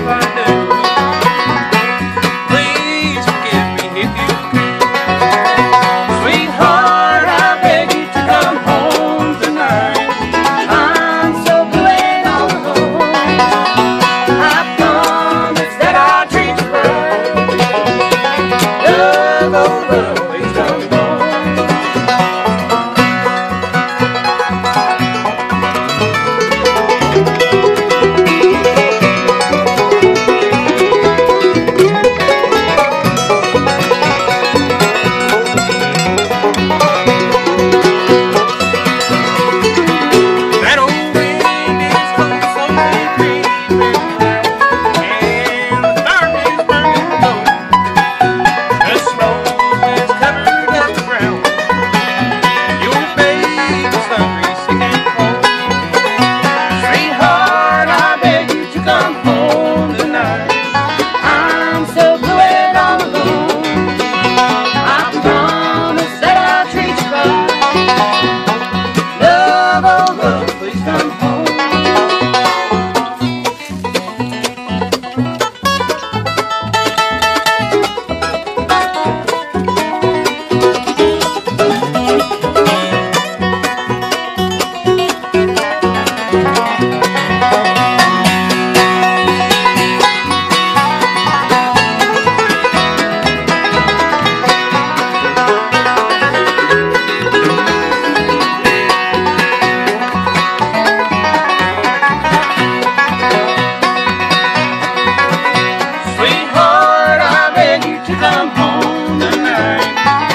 I knew. Please forgive me if you can. Sweetheart, I beg you to come home tonight. I'm so glad I'm home. I promise that I'll treat you right. Love, oh. I'm home tonight.